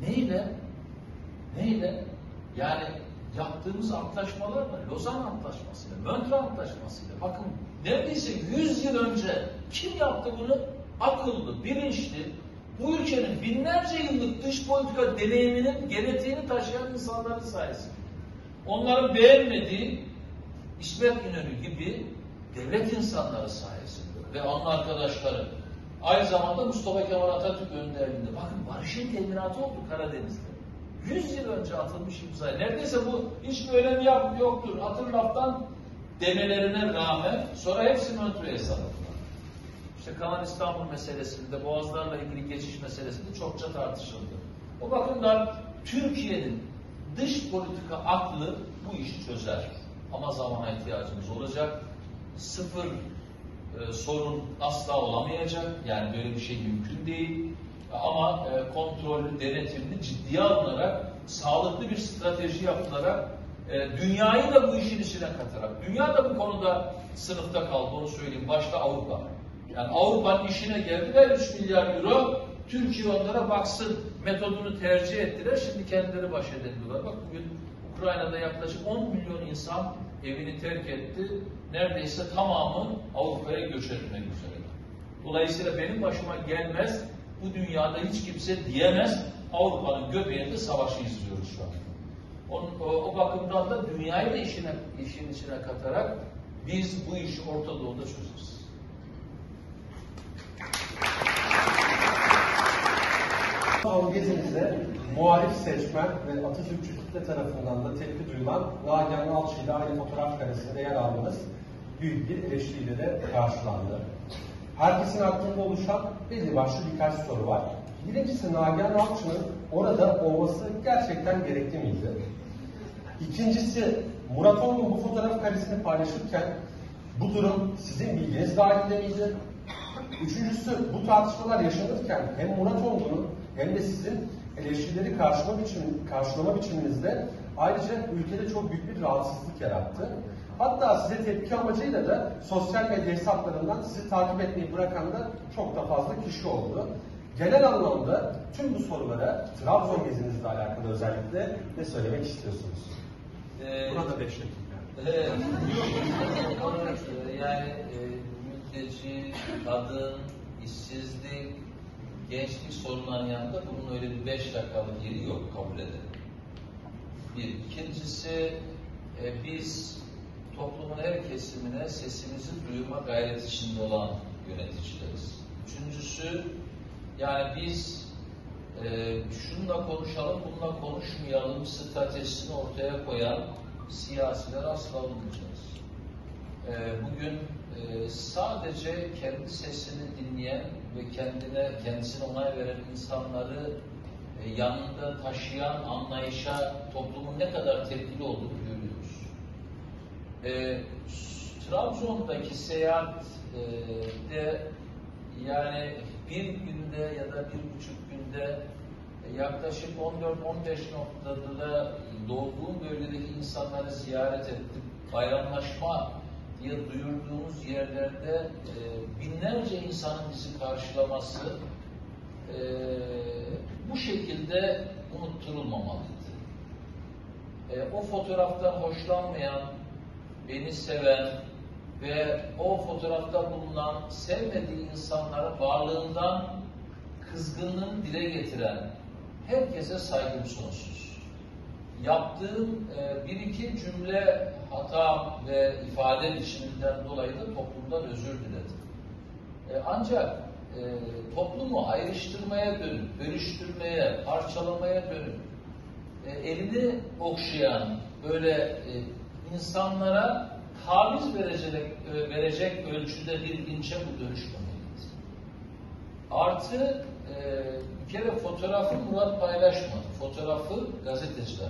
Neyle? Neyle? Yani yaptığımız antlaşmalarla, Lozan Antlaşması'yla, Montreux Antlaşması'yla bakın neredeyse 100 yıl önce kim yaptı bunu? Akıllı, bilinçli, bu ülkenin binlerce yıllık dış politika deneyiminin genetiğini taşıyan insanların sayesinde. Onların beğenmediği İsmet İnönü gibi devlet insanları sayesinde ve onun arkadaşları aynı zamanda Mustafa Kemal Atatürk önderliğinde bakın barışın teminatı oldu Karadeniz'de. 100 yıl önce atılmış imza. Neredeyse bu hiçbir önemi yap- yoktur. Atın laftan demelerine rağmen sonra hepsi Montreux'e sarıldılar. İşte Kanal İstanbul meselesinde, Boğazlarla ilgili geçiş meselesinde çokça tartışıldı. O bakımdan Türkiye'nin dış politika aklı bu işi çözer. Ama zamana ihtiyacımız olacak. Sıfır e, sorun asla olamayacak. Yani böyle bir şey mümkün değil. Ama e, kontrollü, denetimli, ciddiye alınarak, sağlıklı bir strateji yapılarak, e, dünyayı da bu işin içine katarak, dünya da bu konuda sınıfta kaldı, onu söyleyeyim, başta Avrupa. Yani Avrupa'nın işine geldiler 3 milyar euro, Türkiye onlara baksın metodunu tercih ettiler, şimdi kendileri baş edemiyorlar. Bak bugün Ukrayna'da yaklaşık 10 milyon insan evini terk etti. Neredeyse tamamı Avrupa'ya göç etmek üzere. Dolayısıyla benim başıma gelmez, bu dünyada hiç kimse diyemez, Avrupa'nın göbeğinde savaşı izliyoruz şu an. Onun, o, o bakımdan da dünyayı da işine, işin içine katarak biz bu işi Orta Doğu'da çözeriz. Son gezimizde muhalif seçmen ve Atatürkçü kitle tarafından da tepki duyulan Nagihan Alçı ile aynı fotoğraf karesinde yer aldığımız büyük bir eleştiriyle de karşılandı. Herkesin aklında oluşan belli başlı birkaç soru var. Birincisi Nagihan Alçı'nın orada olması gerçekten gerekli miydi? İkincisi Murat Ongun bu fotoğraf karesini paylaşırken bu durum sizin bilginiz dahilinde miydi? Üçüncüsü bu tartışmalar yaşanırken hem Murat Ongun'un hem de sizin eleştirileri karşılama, biçim, karşılama biçiminizde ayrıca ülkede çok büyük bir rahatsızlık yarattı. Hatta size tepki amacıyla da sosyal medya hesaplarından sizi takip etmeyi bırakan da çok da fazla kişi oldu. Genel anlamda tüm bu sorulara Trabzon gezinizle alakalı özellikle ne söylemek istiyorsunuz? Ee, Burada beş dakika. Evet. E, yani e, mülteci, kadın, işsizlik, gençlik sorunlarının yanında bunun öyle bir beş dakikalık yeri yok kabul edelim. Bir. İkincisi e, biz toplumun her kesimine sesimizi duyurma gayret içinde olan yöneticileriz. Üçüncüsü yani biz e, şununla konuşalım, bununla konuşmayalım stratejisini ortaya koyan siyasiler asla olmayacağız. E, bugün e, sadece kendi sesini dinleyen ve kendine kendisine onay veren insanları e, yanında taşıyan anlayışa toplumun ne kadar tepkili olduğunu görüyoruz. E, Trabzon'daki seyahatte yani bir günde ya da bir buçuk günde e, yaklaşık 14-15 noktada doğduğum bölgedeki insanları ziyaret ettim. Bayramlaşma duyurduğumuz yerlerde e, binlerce insanın bizi karşılaması e, bu şekilde unutturulmamalıydı. E, o fotoğraftan hoşlanmayan, beni seven ve o fotoğrafta bulunan sevmediği insanlara varlığından kızgınlığını dile getiren herkese saygım sonsuz. Yaptığım e, bir iki cümle hata ve ifade biçiminden dolayı da toplumdan özür diledim. E, ancak e, toplumu ayrıştırmaya dönüp, bölüştürmeye, parçalamaya dönüp e, elini okşayan böyle e, insanlara taviz verecek, e, verecek ölçüde bir linçe bu dönüşmemeliydi. Artı e, bir kere fotoğrafı Murat paylaşmadı. Fotoğrafı gazeteciler.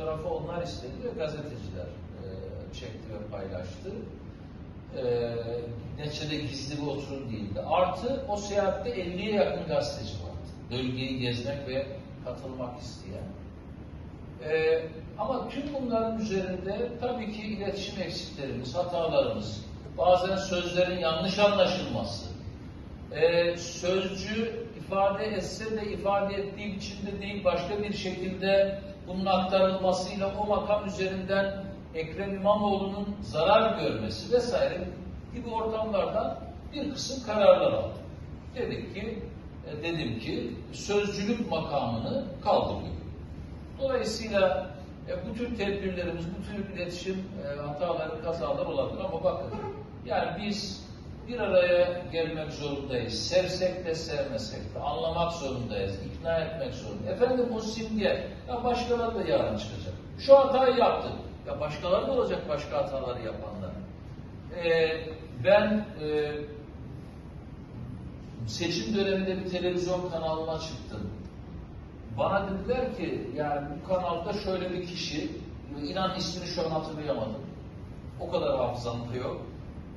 Fotoğrafı onlar istedi ve gazeteciler e, çekti ve paylaştı. E, neticede gizli bir oturum değildi. Artı o seyahatte 50'ye yakın gazeteci vardı. Bölgeyi gezmek ve katılmak isteyen. Ee, ama tüm bunların üzerinde tabii ki iletişim eksiklerimiz, hatalarımız, bazen sözlerin yanlış anlaşılması, e, sözcü ifade etse de ifade ettiği biçimde değil başka bir şekilde bunun aktarılmasıyla o makam üzerinden Ekrem İmamoğlu'nun zarar görmesi vesaire gibi ortamlardan bir kısım kararlar aldı. Dedik ki, e, dedim ki sözcülük makamını kaldırıyor. Dolayısıyla e, bu tür tedbirlerimiz, bu tür iletişim e, hataları, kazalar olabilir ama bakın yani biz bir araya gelmek zorundayız. Sevsek de sevmesek de anlamak zorundayız, ikna etmek zorundayız. Efendim o simge, ya başkaları da yarın çıkacak. Şu hatayı yaptık. Ya başkaları da olacak başka hataları yapanlar. E, ben e, seçim döneminde bir televizyon kanalına çıktım. Bana dediler ki yani bu kanalda şöyle bir kişi, inan ismini şu an hatırlayamadım. O kadar hafızamda yok.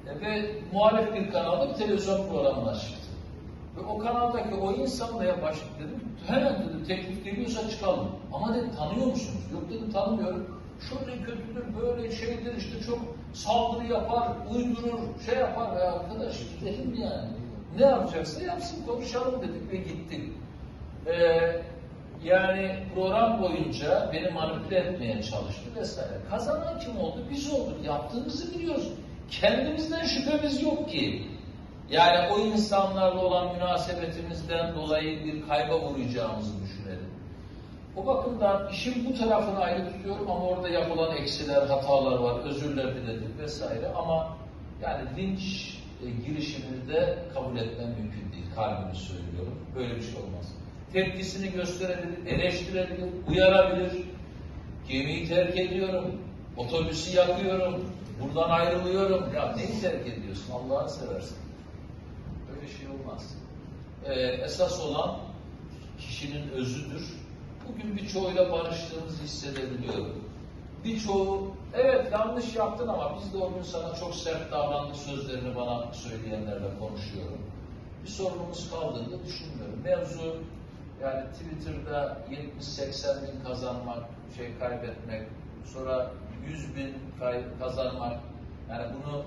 E, ve muhalif bir kanalda bir televizyon programına çıktı. Ve o kanaldaki o insanla ya baş dedim, hemen dedim teklif geliyorsa çıkalım. Ama dedim tanıyor musunuz? Yok dedim tanımıyorum. Şöyle kötüdür, böyle şeydir işte çok saldırı yapar, uydurur, şey yapar. Ya arkadaş gidelim yani. Ne yapacaksa yapsın konuşalım dedik ve gittik. Ee, yani program boyunca beni manipüle etmeye çalıştı vesaire. Kazanan kim oldu? Biz olduk. Yaptığımızı biliyoruz. Kendimizden şüphemiz yok ki. Yani o insanlarla olan münasebetimizden dolayı bir kayba uğrayacağımızı düşünelim. O bakımdan işin bu tarafını ayrı tutuyorum ama orada yapılan eksiler, hatalar var, özürler diledik vesaire ama yani linç e, girişimini de kabul etmem mümkün değil. Kalbimi söylüyorum. Böyle bir şey olmaz. Tepkisini gösterebilir, eleştirebilir, uyarabilir. Gemiyi terk ediyorum, otobüsü yakıyorum, buradan ayrılıyorum. Ya neyi terk ediyorsun? Allah'ını seversen. Böyle şey olmaz. Ee, esas olan kişinin özüdür. Bugün birçoğuyla barıştığımızı hissedebiliyorum. Birçoğu, evet yanlış yaptın ama biz de o gün sana çok sert davrandık sözlerini bana söyleyenlerle konuşuyorum. Bir sorunumuz kaldığını düşünmüyorum. Mevzu yani Twitter'da 70-80 bin kazanmak, şey kaybetmek, sonra 100 bin kazanmak, yani bunu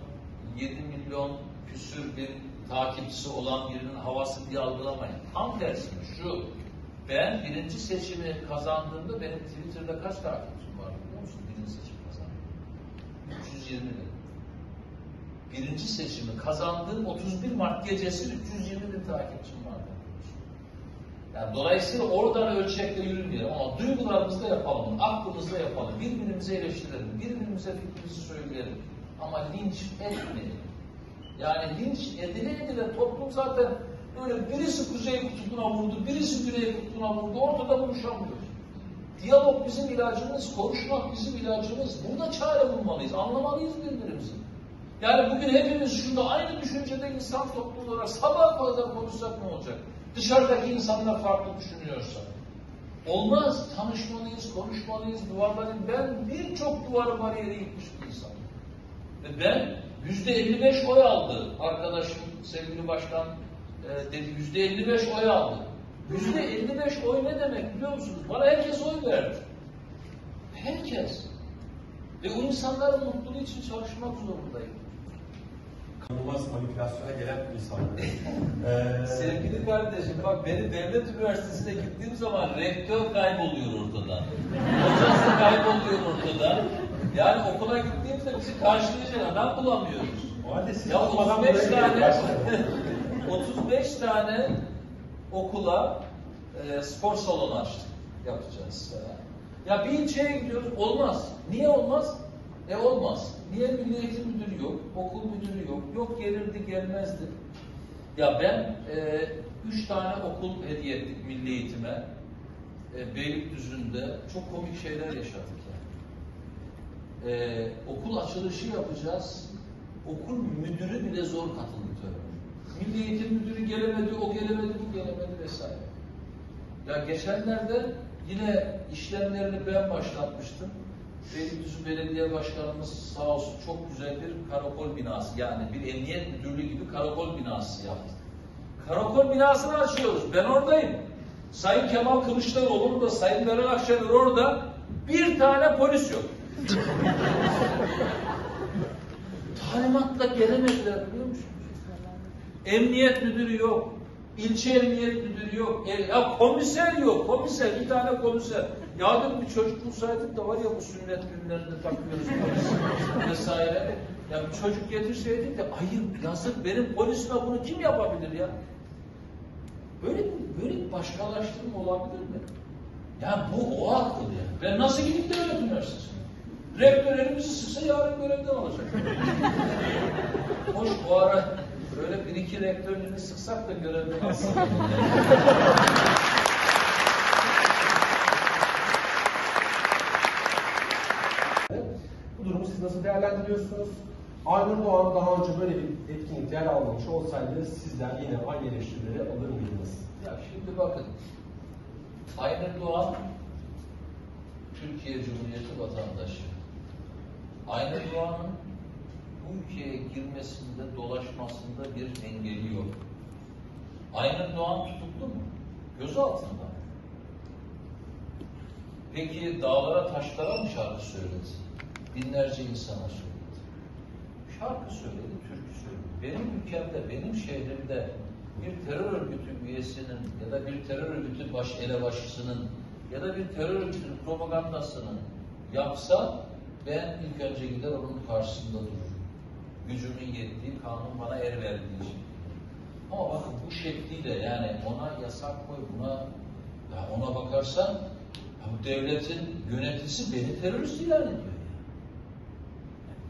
7 milyon küsür bin takipçisi olan birinin havası diye algılamayın. Tam tersine şu, ben birinci seçimi kazandığımda benim Twitter'da kaç takipçim var biliyor musun? Birinci seçim kazandım. 320 bin. Birinci seçimi kazandığım 31 Mart gecesi 320 bin takipçim vardı. Yani dolayısıyla oradan ölçekle yürümeyelim ama duygularımızda yapalım, aklımızda yapalım, birbirimize eleştirelim, birbirimize fikrimizi söyleyelim. Ama linç etmeyelim. Yani linç edile edile toplum zaten böyle birisi kuzey kutbuna vurdu, birisi güney kutbuna vurdu, ortada buluşamıyoruz. Diyalog bizim ilacımız, konuşmak bizim ilacımız. Burada çare bulmalıyız, anlamalıyız birbirimizi. Yani bugün hepimiz şunda aynı düşüncede insan topluluğu olarak sabah kadar konuşsak ne olacak? Dışarıdaki insanlar farklı düşünüyorsa. Olmaz. Tanışmalıyız, konuşmalıyız, duvarların. Ben birçok duvarı bariyeri yıkmış bir insanım. Ve ben yüzde 55 oy aldı. Arkadaşım, sevgili başkan e, dedi yüzde 55 oy aldı. Yüzde 55 oy ne demek biliyor musunuz? Bana herkes oy verdi. Herkes. Ve o insanların mutluluğu için çalışmak zorundayım. Kanılmaz manipülasyona gelen insanlar. Ee, Sevgili kardeşim bak beni devlet üniversitesine gittiğim zaman rektör kayboluyor ortadan. Hocası kayboluyor ortadan. Yani okula gittiğimde bizi karşılayacak adam bulamıyoruz. o halde siz Ya olmadan 35 buraya gelin tane başlayalım. 35 tane okula e, spor salonu açtık yapacağız. Ya bir ilçeye gidiyoruz olmaz. Niye olmaz? E olmaz. Niye milli eğitim müdürü yok, okul müdürü yok, yok gelirdi gelmezdi. Ya ben e, üç tane okul hediye ettik milli eğitime. E, Beylikdüzü'nde çok komik şeyler yaşadık yani. E, okul açılışı yapacağız. Okul müdürü bile zor katıldı törene. Milli eğitim müdürü gelemedi, o gelemedi, bu gelemedi vesaire. Ya geçenlerde yine işlemlerini ben başlatmıştım. Beylikdüzü Belediye Başkanımız sağ olsun çok güzel bir karakol binası yani bir emniyet müdürlüğü gibi karakol binası yaptı. Karakol binasını açıyoruz. Ben oradayım. Sayın Kemal Kılıçdaroğlu da Sayın Meral Akşener orada. Bir tane polis yok. Talimatla gelemediler biliyor musunuz? Emniyet müdürü yok. İlçe emniyet müdürü yok. E, ya komiser yok. Komiser. Bir tane komiser. Ya bir çocuk bulsaydık da var ya bu sünnet günlerinde takıyoruz vesaire. Ya bir çocuk getirseydik de ayıp, yazık benim polisime bunu kim yapabilir ya? Böyle böyle bir başkalaştırma olabilir mi? Ya bu o akıl ya. Ben nasıl gidip devlet üniversitesine? Rektör elimizi sıksa yarın görevden alacak. Hoş bu ara böyle bir iki rektörlüğünü sıksak da görevden alsın. Bu durumu siz nasıl değerlendiriyorsunuz? Aynur Doğan daha önce böyle bir etkinlikte yer almamış olsaydı sizler yine aynı eleştirileri alır mıydınız? Ya şimdi bakın. Aynur Doğan Türkiye Cumhuriyeti vatandaşı. Aynur Doğan'ın bu ülkeye girmesinde, dolaşmasında bir engeli yok. Aynur Doğan tutuklu mu? Gözaltında mı? Peki dağlara taşlara mı şarkı söyledi? Binlerce insana söyledi. Şarkı söyledi, türkü söyledi. Benim ülkemde, benim şehrimde bir terör örgütü üyesinin ya da bir terör örgütü baş elebaşısının ya da bir terör örgütünün propagandasını yapsa ben ilk önce gider onun karşısında dururum. Gücümün yettiği, kanun bana er verdiği şey. Ama bakın bu şekliyle yani ona yasak koy, buna ya ona bakarsan bu devletin yöneticisi beni terörist ilan ediyor.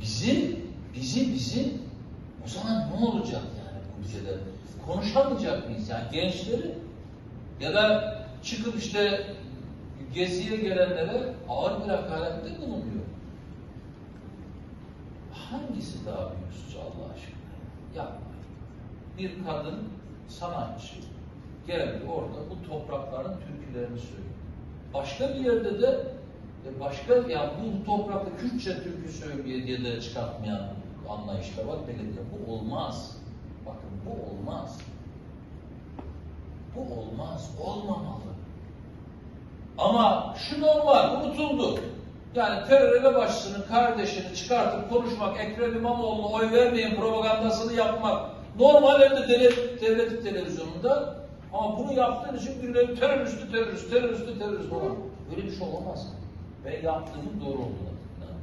Yani. Bizi, bizi, o zaman ne olacak yani bu ülkede? Konuşamayacak mıyız? Yani gençleri ya da çıkıp işte geziye gelenlere ağır bir hakarette bulunuyor. Hangisi daha büyük suç Allah aşkına? Yapmayın. Bir kadın sanatçı geldi orada bu toprakların türkülerini söylüyor. Başka bir yerde de başka ya bu toprakta Kürtçe türkü söylüyor diye de çıkartmayan anlayışta var belediye. Bu olmaz. Bakın bu olmaz. Bu olmaz. Olmamalı. Ama şu normal, unutuldu. Yani terör elebaşısının kardeşini çıkartıp konuşmak, Ekrem İmamoğlu'na oy vermeyin propagandasını yapmak normal evde devlet, devlet televizyonunda ama bunu yaptığın için birileri teröristi, terörist, teröristi, terörist falan. Böyle bir şey olamaz. Ben yaptığımın doğru inanıyorum.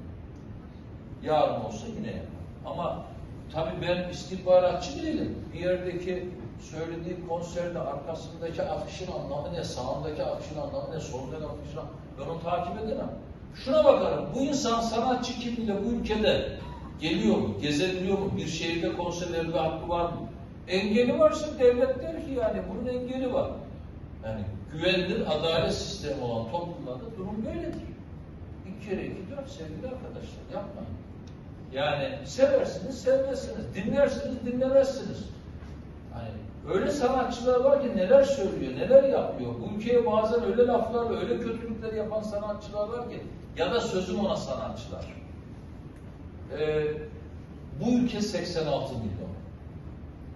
Yarın olsa yine yaparım. Ama tabii ben istihbaratçı değilim. Bir yerdeki söylediği konserde arkasındaki afişin anlamı ne, sağındaki afişin anlamı ne, solundaki afişin anlamı ben onu takip edemem. Şuna bakarım, bu insan sanatçı kimliğiyle bu ülkede geliyor mu, gezebiliyor mu, bir şehirde konser hakkı var mı? Engeli varsa devlet der ki yani bunun engeli var. Yani güvenilir adalet sistemi olan toplumlarda durum böyledir. Kere iki dört sevgili arkadaşlar yapmayın. Yani seversiniz, sevmezsiniz, dinlersiniz, dinlemezsiniz. Hani öyle sanatçılar var ki neler söylüyor, neler yapıyor. Bu ülkeye bazen öyle laflarla, öyle kötülükler yapan sanatçılar var ki ya da sözüm ona sanatçılar. Ee, bu ülke 86 milyon.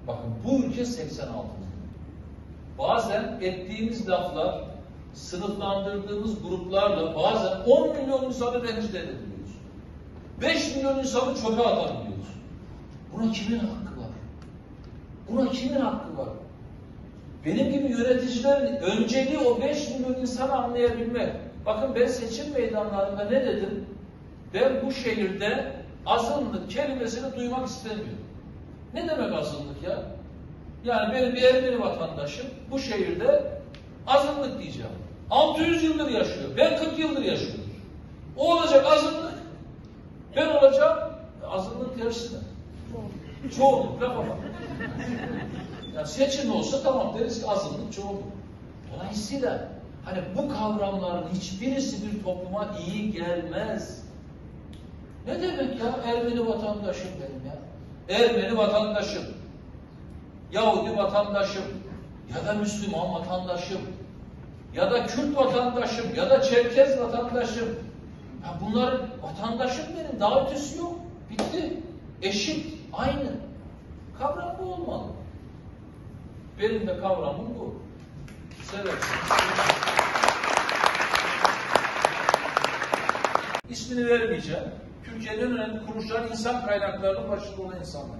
Bakın bu ülke 86 milyon. Bazen ettiğimiz laflar, sınıflandırdığımız gruplarla bazen 10 milyon insanı rencide edebiliyoruz. 5 milyon insanı çöpe atabiliyoruz. Buna kimin hakkı var? Buna kimin hakkı var? Benim gibi yöneticilerin önceliği o 5 milyon insanı anlayabilmek. Bakın ben seçim meydanlarında ne dedim? Ben bu şehirde azınlık kelimesini duymak istemiyorum. Ne demek azınlık ya? Yani benim bir Ermeni vatandaşım bu şehirde azınlık diyeceğim. 600 yıldır yaşıyor. Ben 40 yıldır yaşıyorum. O olacak azınlık. Ben olacağım azınlık tersine. Çoğunluk lafa bak. Yani seçim olsa tamam deriz ki azınlık çoğunluk. Dolayısıyla hani bu kavramların hiçbirisi bir topluma iyi gelmez. Ne demek ya Ermeni vatandaşım benim ya? Ermeni vatandaşım, Yahudi vatandaşım, ya da Müslüman vatandaşım, ya da Kürt vatandaşım, ya da Çerkez vatandaşım. Ya bunların vatandaşım benim, daha ötesi yok. Bitti. Eşit, aynı. Kavram bu olmalı. Benim de kavramım bu. Seversiniz. İsmini vermeyeceğim. Türkiye'nin en önemli kuruluşların insan kaynaklarının başında olan insanlar.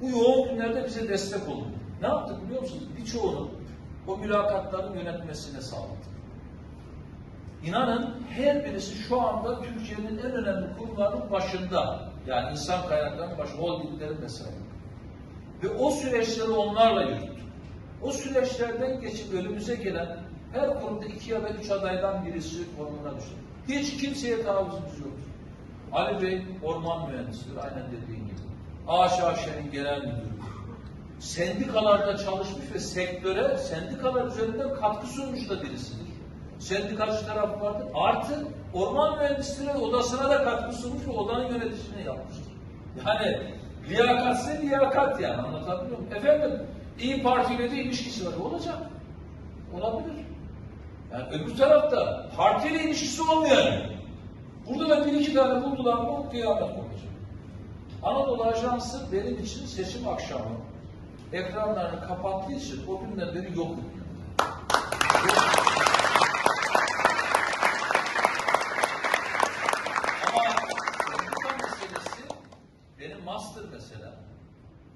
Bu yoğun günlerde bize destek olun. Ne yaptık biliyor musunuz? Birçoğunu o mülakatların yönetmesine sağladık. İnanın her birisi şu anda Türkiye'nin en önemli kurumlarının başında. Yani insan kaynaklarının başı, holdinglerin mesela. Ve o süreçleri onlarla yürüttük. O süreçlerden geçip önümüze gelen her kurumda iki ya da üç adaydan birisi konumuna düştü. Hiç kimseye tavizimiz yoktu. Ali Bey orman mühendisidir aynen dediğin gibi. AŞAŞ'nin genel müdürü. Sendikalarda çalışmış ve sektöre sendikalar üzerinden katkı sunmuş da birisidir. Sendikacı tarafı vardır. Artı orman mühendisleri odasına da katkı sunmuş ve odanın yöneticisini yapmıştır. Yani liyakatse liyakat yani anlatabiliyor muyum? Efendim İyi Parti ile de ilişkisi var. Olacak. Olabilir. Yani öbür tarafta partiyle ilişkisi olmayan burada da bir iki tane buldular mı kıyamet kopacak. Anadolu Ajansı benim için seçim akşamı ekranlarını kapattığı için o günden beri yok. Ama sendika meselesi benim master mesela.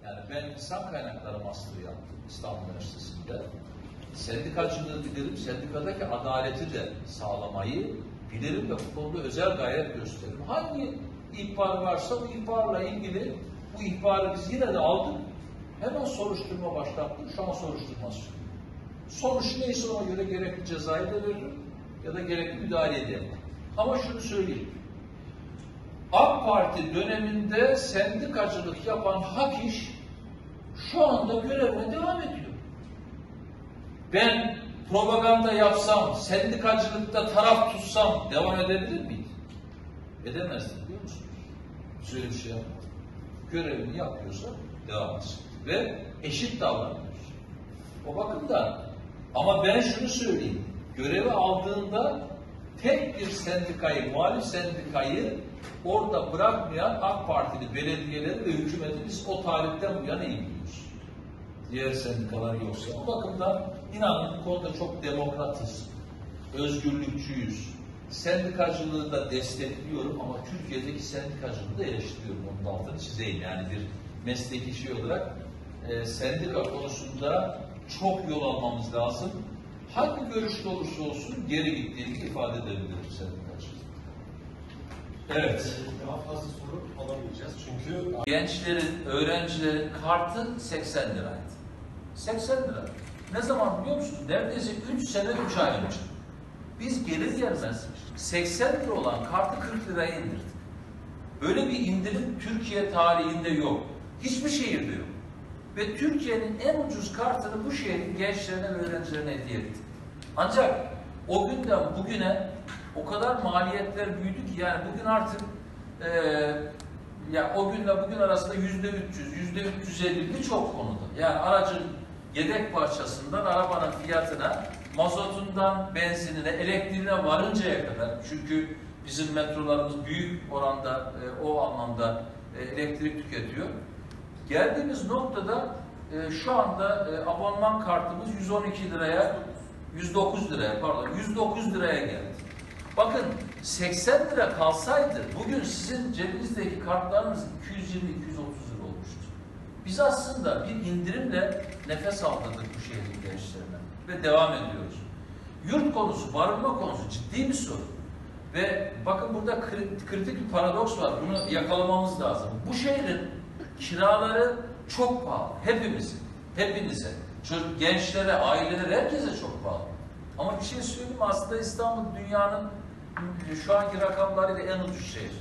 Yani ben insan kaynakları master yaptım İstanbul Üniversitesi'nde. Sendikacılığı bilirim, sendikadaki adaleti de sağlamayı bilirim ve bu konuda özel gayret gösteririm. Hangi ihbar varsa bu ihbarla ilgili bu ihbarı biz yine de aldık. Hemen soruşturma başlattık. Şu an soruşturma sürüyor. Sonuç neyse ona göre gerekli cezayı da veririm ya da gerekli müdahale ederim. Ama şunu söyleyeyim. AK Parti döneminde sendikacılık yapan hak iş şu anda görevine devam ediyor. Ben propaganda yapsam, sendikacılıkta taraf tutsam devam edebilir miyim? Edemezdim biliyor musunuz? Şöyle bir şey yapmadım. Görevini yapıyorsa devam etsin. Ve eşit davranıyoruz. O bakımdan ama ben şunu söyleyeyim. Görevi aldığında tek bir sendikayı, muhalif sendikayı orada bırakmayan AK Partili belediyeleri ve hükümeti biz o tarihten bu yana iyi biliyoruz. Diğer sendikalar yoksa. O bakımdan inanın bu konuda çok demokratız, özgürlükçüyüz. Sendikacılığı da destekliyorum ama Türkiye'deki sendikacılığı da eleştiriyorum. Onun altını çizeyim yani bir mesleki şey olarak e, sendika konusunda çok yol almamız lazım. Hangi görüşte olursa olsun geri gittiğini ifade edebiliriz sendikacılık. Evet. Daha fazla soru alamayacağız çünkü Gençlerin, öğrencilerin kartı 80 liraydı. 80 lira. Ne zaman biliyor musunuz? Neredeyse 3 sene 3 ay önce. Biz gelir gelmez 80 lira olan kartı 40 liraya indirdik. Böyle bir indirim Türkiye tarihinde yok. Hiçbir şehirde yok. Ve Türkiye'nin en ucuz kartını bu şehrin gençlerine ve öğrencilerine hediye ettik. Ancak o günden bugüne o kadar maliyetler büyüdü ki yani bugün artık eee ya o günle bugün arasında yüzde 300, yüzde 350 birçok konuda. Yani aracın yedek parçasından arabanın fiyatına, mazotundan benzinine, elektriğine varıncaya kadar. Çünkü bizim metrolarımız büyük oranda e, o anlamda e, elektrik tüketiyor. Geldiğimiz noktada e, şu anda e, abonman kartımız 112 liraya, 109 liraya pardon 109 liraya geldi. Bakın 80 lira kalsaydı bugün sizin cebinizdeki kartlarınız 220-230 lira olmuştu. Biz aslında bir indirimle nefes aldırdık bu şehrin gençlerine ve devam ediyoruz. Yurt konusu, barınma konusu ciddi bir sorun. Ve bakın burada kri- kritik bir paradoks var. Bunu yakalamamız lazım. Bu şehrin kiraları çok pahalı. Hepimizin, hepinize. Çocuk, gençlere, ailelere, herkese çok pahalı. Ama bir şey söyleyeyim aslında İstanbul dünyanın şu anki rakamlarıyla en ucuz şehir.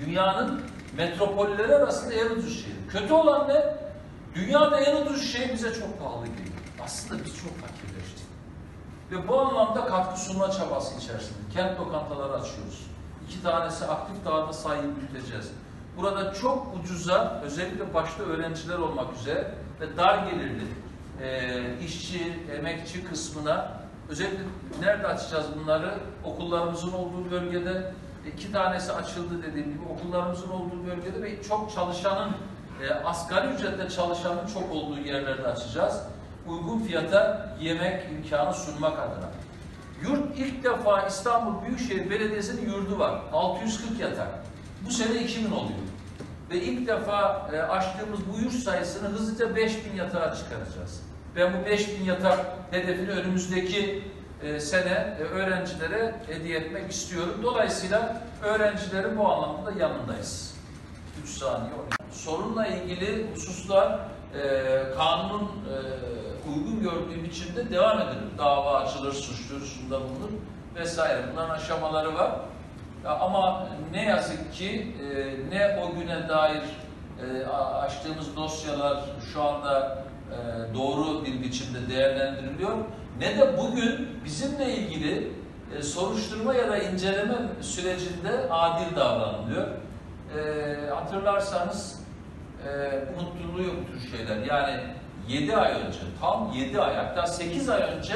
Dünyanın metropolleri arasında en ucuz şehir. Kötü olan ne? Dünyada en ucuz şey bize çok pahalı geliyor. Aslında biz çok fakirleştik. Ve bu anlamda katkı sunma çabası içerisinde kent lokantaları açıyoruz. İki tanesi aktif dağda sayıyı büyüteceğiz. Burada çok ucuza, özellikle başta öğrenciler olmak üzere ve dar gelirli e, işçi, emekçi kısmına özellikle nerede açacağız bunları? Okullarımızın olduğu bölgede iki tanesi açıldı dediğim gibi okullarımızın olduğu bölgede ve çok çalışanın e, asgari ücretle çalışanın çok olduğu yerlerde açacağız. Uygun fiyata yemek imkanı sunmak adına. Yurt ilk defa İstanbul Büyükşehir Belediyesi'nin yurdu var. 640 yatak. Bu sene 2000 oluyor. Ve ilk defa e, açtığımız bu yurt sayısını hızlıca 5000 yatağa çıkaracağız. Ben bu 5000 yatak hedefini önümüzdeki e, sene e, öğrencilere hediye etmek istiyorum. Dolayısıyla öğrencilerin bu anlamda da yanındayız. 3 saniye oynayalım. Sorunla ilgili hususlar e, kanunun e, uygun gördüğü biçimde devam edilir. Dava açılır, suç duyurusunda bulunur vesaire. Bunların aşamaları var. Ama ne yazık ki e, ne o güne dair e, açtığımız dosyalar şu anda e, doğru bir biçimde değerlendiriliyor ne de bugün bizimle ilgili soruşturma ya da inceleme sürecinde adil davranılıyor. Hatırlarsanız e, unutturuluyor bu şeyler. Yani 7 ay önce, tam 7 ay hatta 8 ay önce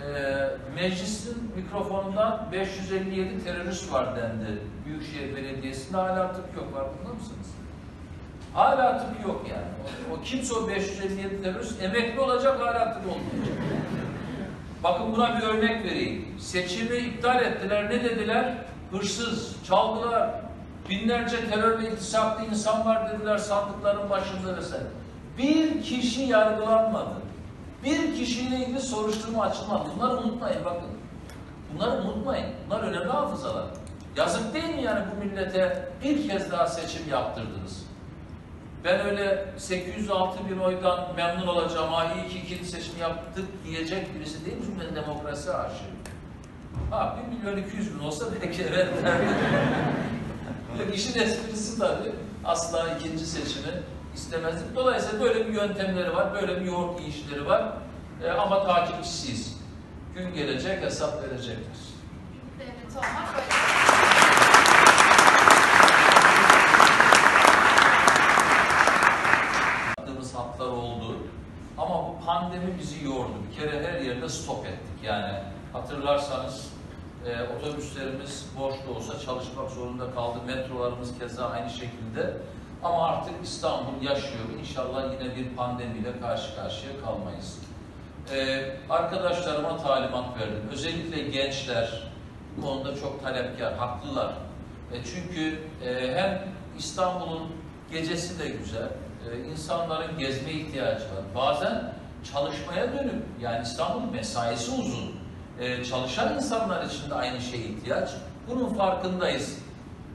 e, meclisin mikrofonundan 557 terörist var dendi Büyükşehir Belediyesi'nde hala tık yok farkında mısınız? Hala tık yok yani. O, o kimse o 557 terörist emekli olacak hala tık olmayacak. Bakın buna bir örnek vereyim. Seçimi iptal ettiler. Ne dediler? Hırsız, çaldılar. Binlerce terörle iltisaklı insan var dediler sandıkların başında vesaire. Bir kişi yargılanmadı. Bir kişiyle ilgili soruşturma açılmadı. Bunları unutmayın bakın. Bunları unutmayın. Bunlar önemli hafızalar. Yazık değil mi yani bu millete bir kez daha seçim yaptırdınız? Ben öyle 806 bin oydan memnun olacağım, ha iyi ki ikinci seçim yaptık diyecek birisi değil mi? Ben demokrasi aşığım. Ha 1 milyon 200 bin olsa belki evet. İşin esprisi tabii. Asla ikinci seçimi istemezdik. Dolayısıyla böyle bir yöntemleri var, böyle bir yoğurt yiyişleri var. E, ama takipçisiyiz. Gün gelecek, hesap verecekler. devleti olmak böyle. hatlar oldu. Ama bu pandemi bizi yordu. Bir kere her yerde stop ettik. Yani hatırlarsanız e, otobüslerimiz boş da olsa çalışmak zorunda kaldı. Metrolarımız keza aynı şekilde. Ama artık İstanbul yaşıyor. İnşallah yine bir pandemiyle karşı karşıya kalmayız. E, arkadaşlarıma talimat verdim. Özellikle gençler bu konuda çok talepkar, haklılar. E, çünkü e, hem İstanbul'un gecesi de güzel, e, insanların gezme ihtiyacı var. Bazen çalışmaya dönüp, yani İstanbul'un mesaisi uzun. E, çalışan insanlar için de aynı şeye ihtiyaç. Bunun farkındayız.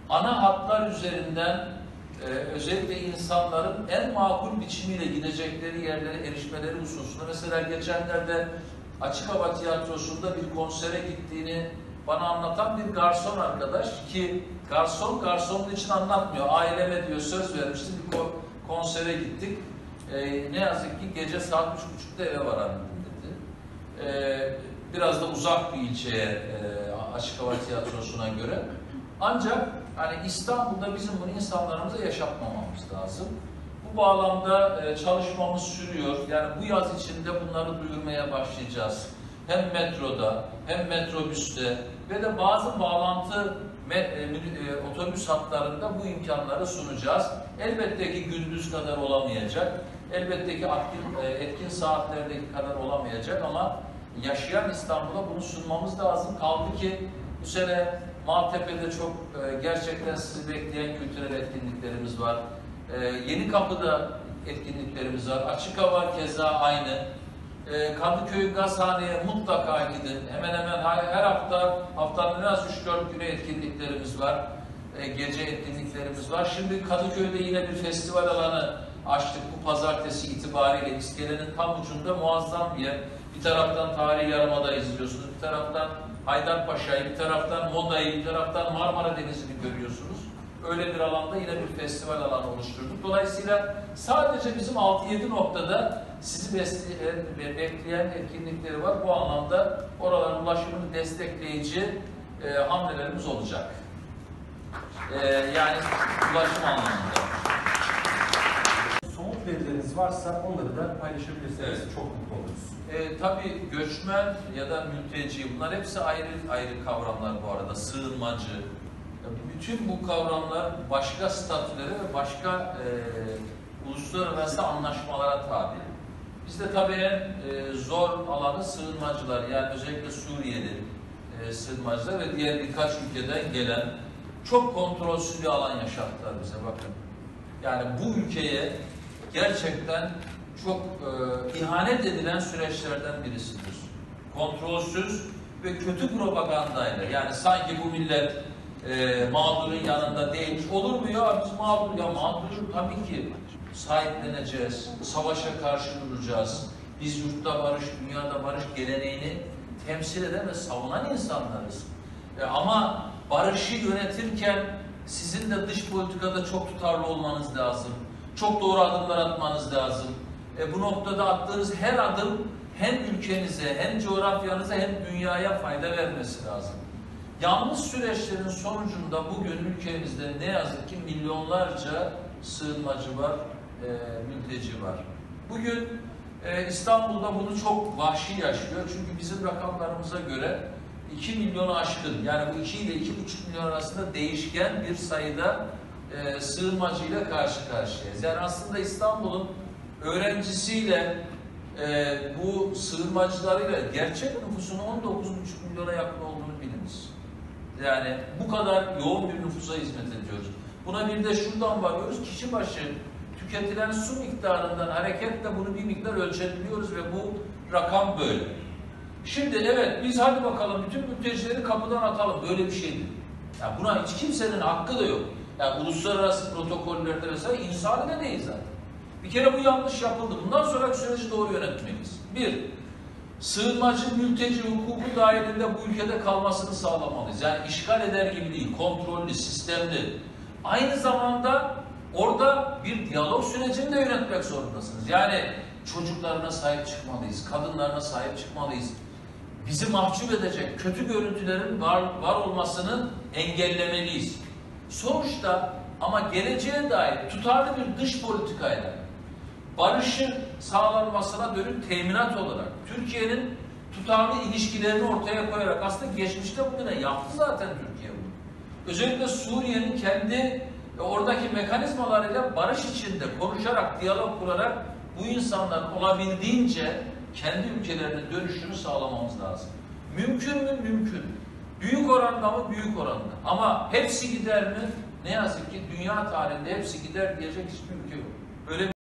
Ana hatlar üzerinden e, özellikle insanların en makul biçimiyle gidecekleri yerlere erişmeleri hususunda. Mesela geçenlerde Açık Hava Tiyatrosu'nda bir konsere gittiğini bana anlatan bir garson arkadaş ki garson garsonun için anlatmıyor. Aileme diyor söz vermiştim bir ko- konsere gittik. Ee, ne yazık ki gece saat üç buçukta eve varandım dedi. Ee, biraz da uzak bir ilçeye e, Açık Hava Tiyatrosu'na göre. Ancak hani İstanbul'da bizim bunu insanlarımıza yaşatmamamız lazım. Bu bağlamda e, çalışmamız sürüyor. Yani bu yaz içinde bunları duyurmaya başlayacağız. Hem metroda, hem metrobüste ve de bazı bağlantı e, e, otobüs hatlarında bu imkanları sunacağız. Elbette ki gündüz kadar olamayacak. Elbette ki aktif, etkin saatlerdeki kadar olamayacak ama yaşayan İstanbul'a bunu sunmamız lazım. Kaldı ki bu sene Maltepe'de çok e, gerçekten sizi bekleyen kültürel etkinliklerimiz var. E, Yeni Kapı'da etkinliklerimiz var. Açık hava keza aynı. E, Kadıköy Gazhane'ye mutlaka gidin. Hemen hemen her hafta, haftanın en az 3-4 günü etkinliklerimiz var. E, gece etkinliklerimiz var. Şimdi Kadıköy'de yine bir festival alanı açtık bu pazartesi itibariyle. İskelenin tam ucunda muazzam bir yer. Bir taraftan tarihi yarımada izliyorsunuz, bir taraftan Haydarpaşa'yı, bir taraftan Moda'yı, bir taraftan Marmara Denizi'ni görüyorsunuz. Öyle bir alanda yine bir festival alanı oluşturduk. Dolayısıyla sadece bizim 6-7 noktada sizi besleyen, bekleyen etkinlikleri var. Bu anlamda oraların ulaşımını destekleyici e, hamlelerimiz olacak. E, yani ulaşım anlamında. Somut verileriniz varsa onları da paylaşabilirseniz Evet. çok mutlu oluruz. E, tabii göçmen ya da mülteci bunlar hepsi ayrı ayrı kavramlar bu arada. Sığınmacı. Ya Bütün bu kavramlar başka statülere ve başka e, uluslararası anlaşmalara tabi. Bizde tabii en e, zor alanı sığınmacılar yani özellikle Suriyeli e, sığınmacılar ve diğer birkaç ülkeden gelen çok kontrolsüz bir alan yaşattılar bize bakın. Yani bu ülkeye gerçekten çok e, ihanet edilen süreçlerden birisidir. Kontrolsüz ve kötü propagandayla yani sanki bu millet e, mağdurun yanında değilmiş. Olur mu ya biz mağdur ya mağdurun tabii ki sahipleneceğiz. Savaşa karşı duracağız. Biz yurtta barış, dünyada barış geleneğini temsil eden ve savunan insanlarız. E, ama barışı yönetirken sizin de dış politikada çok tutarlı olmanız lazım. Çok doğru adımlar atmanız lazım. E, bu noktada attığınız her adım hem ülkenize, hem coğrafyanıza, hem dünyaya fayda vermesi lazım. Yanlış süreçlerin sonucunda bugün ülkemizde ne yazık ki milyonlarca sığınmacı var, e, mülteci var. Bugün e, İstanbul'da bunu çok vahşi yaşıyor. Çünkü bizim rakamlarımıza göre 2 milyonu aşkın, yani bu 2 ile 2,5 milyon arasında değişken bir sayıda e, sığınmacıyla karşı karşıyayız. Yani aslında İstanbul'un öğrencisiyle e, bu sığınmacılarıyla gerçek nüfusun 19,5 milyona yakın olduğunu biliniz. Yani bu kadar yoğun bir nüfusa hizmet ediyoruz. Buna bir de şuradan varıyoruz, kişi başı tüketilen su miktarından hareketle bunu bir miktar ölçebiliyoruz ve bu rakam böyle. Şimdi evet biz hadi bakalım bütün mültecileri kapıdan atalım. Böyle bir şey değil. Ya buna hiç kimsenin hakkı da yok. Yani uluslararası protokollerde vesaire insan değil zaten. Bir kere bu yanlış yapıldı. Bundan sonraki süreci doğru yönetmeliyiz. Bir, sığınmacı, mülteci hukuku dahilinde bu ülkede kalmasını sağlamalıyız. Yani işgal eder gibi değil, kontrollü, sistemli. Aynı zamanda orada bir diyalog sürecini de yönetmek zorundasınız. Yani çocuklarına sahip çıkmalıyız, kadınlarına sahip çıkmalıyız. Bizi mahcup edecek kötü görüntülerin var, var olmasını engellemeliyiz. Sonuçta ama geleceğe dair tutarlı bir dış politikayla barışın sağlanmasına dönük teminat olarak Türkiye'nin tutarlı ilişkilerini ortaya koyarak aslında geçmişte bugüne yaptı zaten Türkiye bunu. Özellikle Suriye'nin kendi e, oradaki mekanizmalarıyla barış içinde konuşarak, diyalog kurarak bu insanların olabildiğince kendi ülkelerine dönüşünü sağlamamız lazım. Mümkün mü? Mümkün. Büyük oranda mı? Büyük oranda. Ama hepsi gider mi? Ne yazık ki dünya tarihinde hepsi gider diyecek hiçbir ülke yok. Öyle